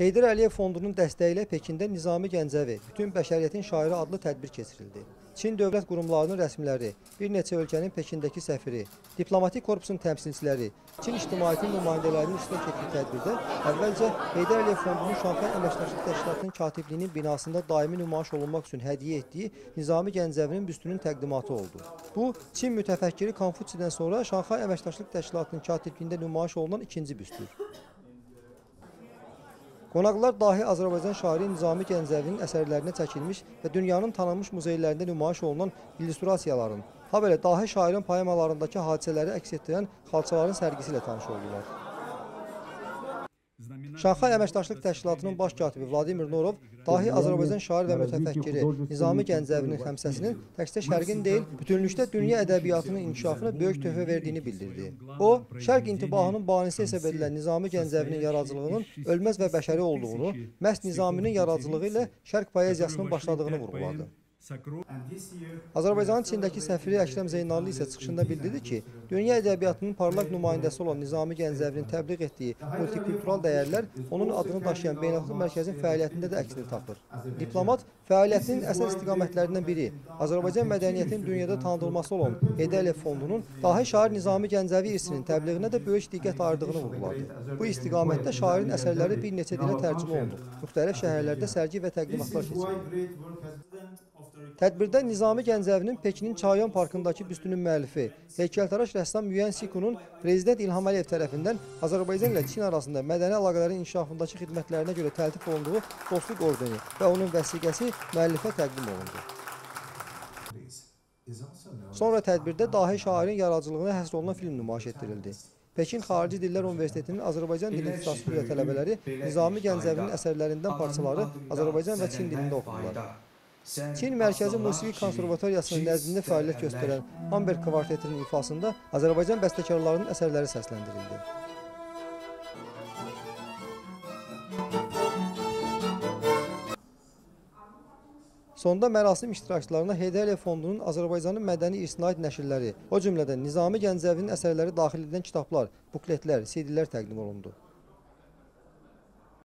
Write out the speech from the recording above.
Heydər Əliyev Fondunun dəstəyi ilə Pekində Nizami Gəncəvi, Bütün Bəşəriyyətin Şairi adlı tədbir keçirildi. Çin dövlət qurumlarının rəsmiləri, bir neçə ölkənin Pekindəki səfiri, diplomatik korpusun təmsilçiləri, Çin ictimaiyyətinin nümayəndələrinin iştirak etdiyi tədbirdə əvvəlcə Heydər Əliyev Fondunun Şanxay Əməkdaşlıq Təşkilatının katibliyinin binasında daimi nümayiş olunmaq üçün hədiyyə etdiyi Nizami Gəncəvinin büstünün təqdimatı oldu. Bu, Çin mütəfəkkiri Konfutsidən sonra Şanxay Əməkdaşlıq Təşkilatının katibliyində nümayiş olunan ikinci büstdür. Qonaqlar dahi Azərbaycan şairi Nizami Gəncəvinin əsərlərinə çəkilmiş və dünyanın tanınmış muzeylərində nümayiş olunan illüstrasiyaların, ha belə dahi şairin poemalarındakı hadisələri əks etdirən xalçaların sərgisi ilə tanış oldular. Şanxay Əməkdaşlıq Təşkilatının baş katibi Vladimir Norov dahi Azərbaycan şair və mütəfəkkiri Nizami Gəncəvinin xəmsəsinin təkcə şərqin deyil, bütünlükdə dünya ədəbiyyatının inkişafına böyük töhfə verdiyini bildirdi. O, şərq intibahının banisi hesab edilən Nizami Gəncəvinin yaradıcılığının ölməz və bəşəri olduğunu, məhz Nizaminin yaradıcılığı ilə şərq poeziyasının başladığını vurğuladı. Azərbaycanın Çindəki səfiri Əkrəm Zeynallı isə çıxışında bildirdi ki, dünya ədəbiyyatının parlaq nümayəndəsi olan Nizami Gəncəvinin təbliğ etdiyi multikultural dəyərlər onun adını daşıyan beynəlxalq mərkəzin fəaliyyətində də əksini tapır. Diplomat fəaliyyətinin əsas istiqamətlərindən biri Azərbaycan mədəniyyətinin dünyada tanıdılması olan Heydər Əliyev Fondunun dahi şair Nizami Gəncəvi irsinin təbliğinə də böyük diqqət ayırdığını vurğuladı. Bu istiqamətdə şairin əsərləri bir neçə dilə tərcümə olunub. Müxtəlif şəhərlərdə sərgi və təqdimatlar keçirilib. Tədbirdə Nizami Gəncəvinin Pekinin Çayan Parkındakı büstünün müəllifi, heykəltaraş rəssam Yuan Sikunun Prezident İlham Əliyev tərəfindən Azərbaycan ilə Çin arasında mədəni əlaqələrin inkişafındakı xidmətlərinə görə təltif olunduğu dostluq ordeni və onun vəsiqəsi müəllifə təqdim olundu. Sonra tədbirdə dahi şairin yaradıcılığına həsr olunan film nümayiş etdirildi. Pekin Xarici Dillər Universitetinin Azərbaycan dili ixtisaslı üzrə tələbələri Nizami Gəncəvinin əsərlərindən parçaları Azərbaycan və Çin dilində oxudular. Çin Mərkəzi Musiqi Konservatoriyasının nəzdində fəaliyyət göstərən Amber kvartetinin ifasında Azərbaycan bəstəkarlarının əsərləri səsləndirildi. Sonda mərasim iştirakçılarına Heydər Əliyev Fondunun Azərbaycanın mədəni irsinə aid nəşrləri, o cümlədən Nizami Gəncəvinin əsərləri daxil edən kitablar, bukletlər, CD-lər təqdim olundu.